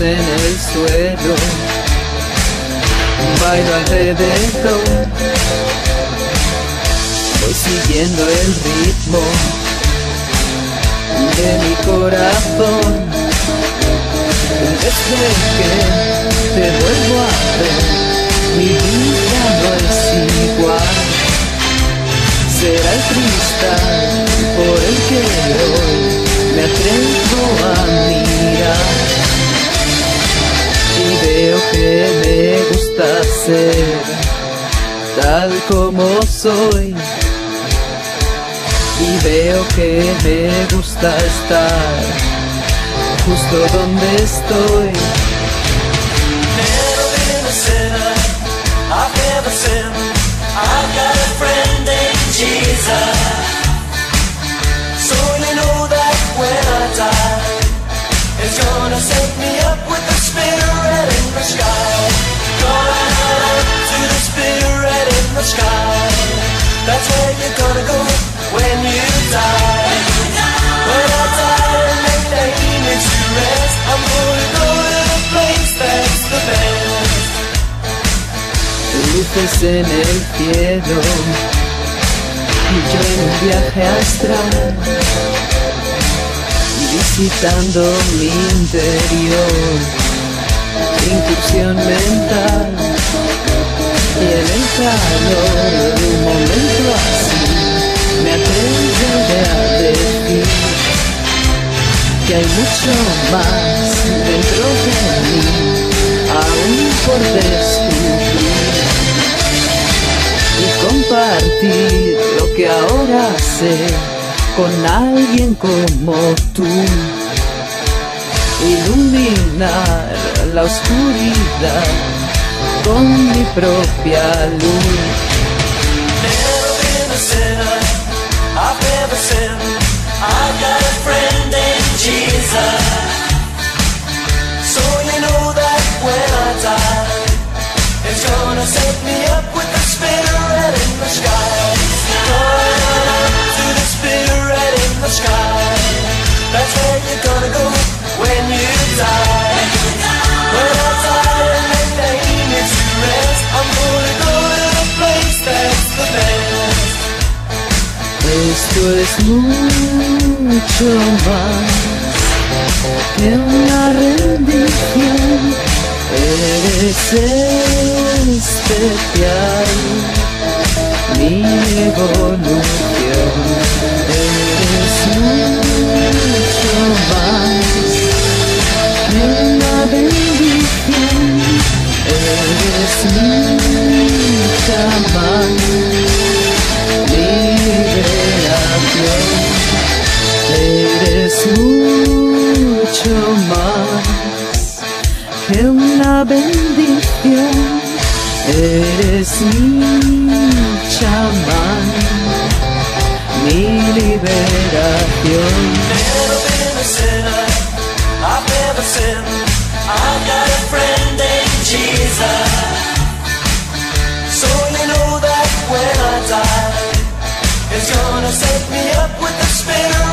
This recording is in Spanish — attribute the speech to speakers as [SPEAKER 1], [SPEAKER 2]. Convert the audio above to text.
[SPEAKER 1] en el suelo, bailo alrededor, voy siguiendo el ritmo de mi corazón. Desde que te vuelvo a ver, tal como soy y veo que me gusta estar justo donde estoy.
[SPEAKER 2] A I've got a friend named Jesus. So you know that when I die, it's gonna set me
[SPEAKER 1] en el cielo. Y yo en un viaje astral visitando mi interior. Incursión mental y en el calor de un momento así me atreveré a decir que hay mucho más dentro de mí aún por descubrir con alguien como tú. Iluminar la oscuridad con mi propia luz.
[SPEAKER 2] A a it's gonna set me up with the spirit in the. Esto es mucho más que una rendición. Eres especial, mi evolución. Eres mucho cuma Pena bendición Eres
[SPEAKER 1] mi chamán Mi liberación Never been a sinner I've never sinned I've got a friend in Jesus So you know that when I die It's gonna set me up with the spirit